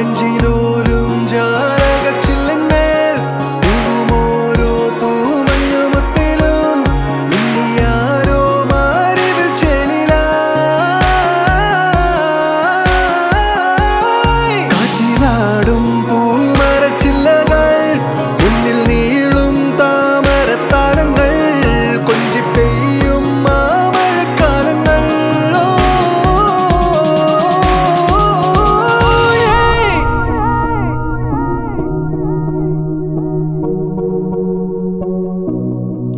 and she knows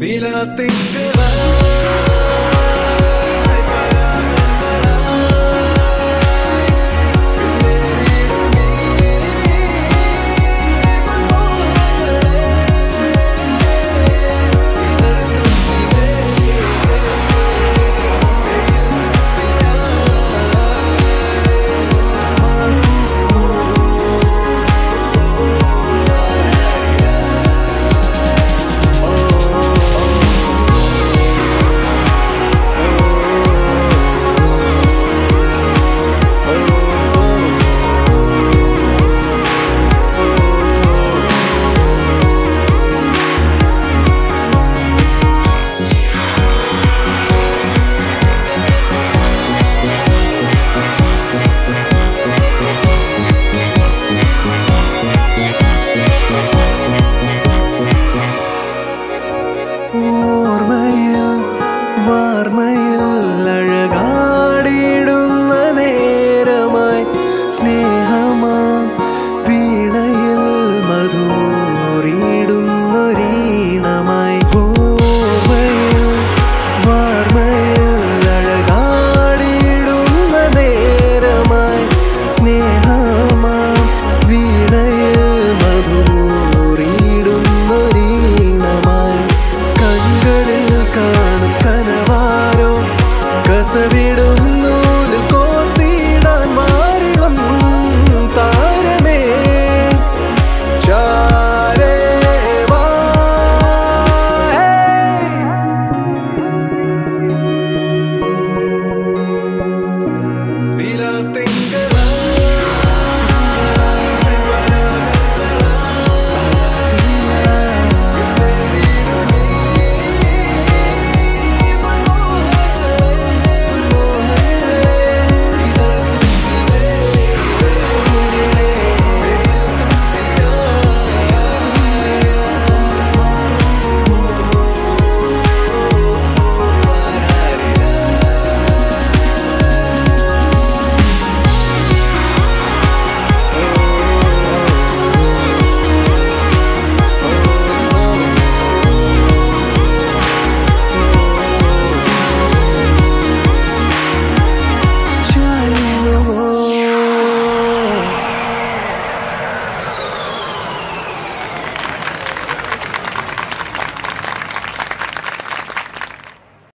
Bila tinkerer Вармай விடும்